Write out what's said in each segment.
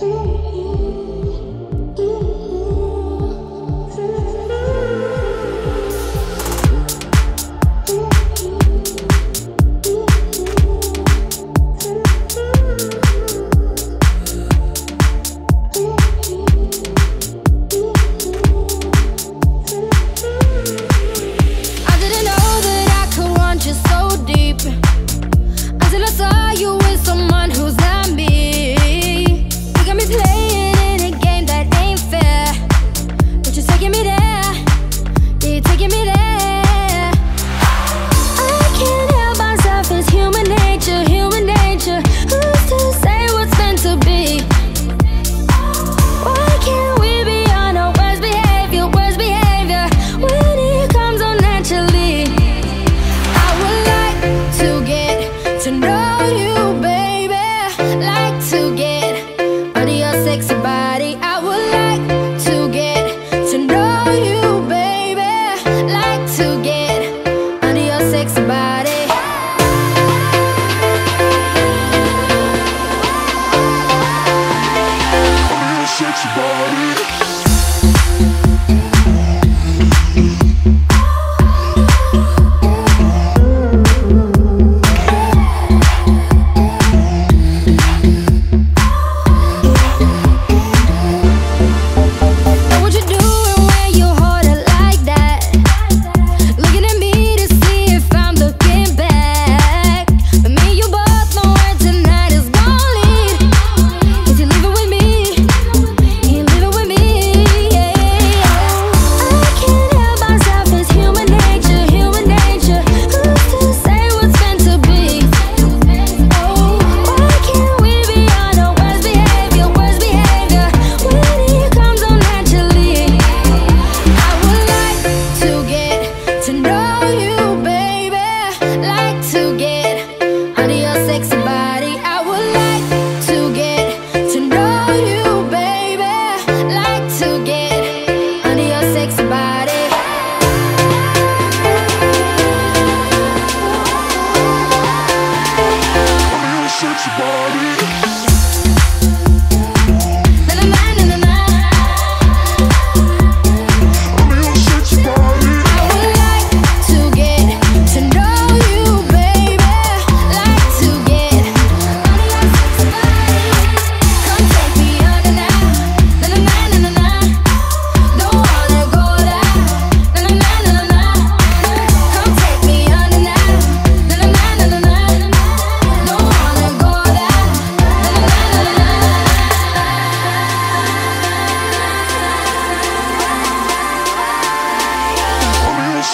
I veces.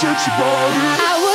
Sexy body.